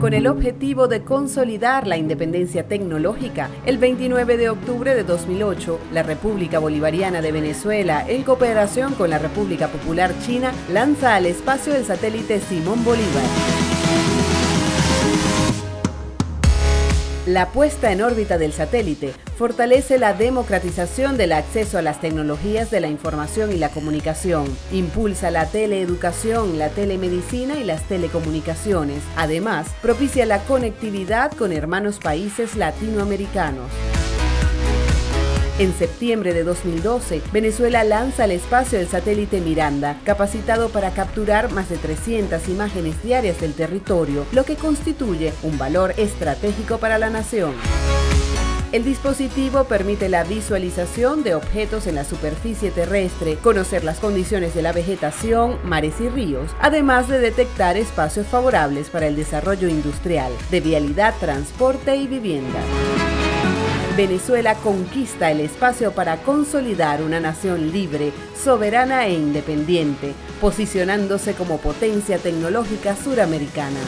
Con el objetivo de consolidar la independencia tecnológica, el 29 de octubre de 2008, la República Bolivariana de Venezuela, en cooperación con la República Popular China, lanza al espacio el satélite Simón Bolívar. La puesta en órbita del satélite fortalece la democratización del acceso a las tecnologías de la información y la comunicación, impulsa la teleeducación, la telemedicina y las telecomunicaciones. Además, propicia la conectividad con hermanos países latinoamericanos. En septiembre de 2012, Venezuela lanza al espacio el satélite Miranda, capacitado para capturar más de 300 imágenes diarias del territorio, lo que constituye un valor estratégico para la nación. El dispositivo permite la visualización de objetos en la superficie terrestre, conocer las condiciones de la vegetación, mares y ríos, además de detectar espacios favorables para el desarrollo industrial, de vialidad, transporte y vivienda. Venezuela conquista el espacio para consolidar una nación libre, soberana e independiente, posicionándose como potencia tecnológica suramericana.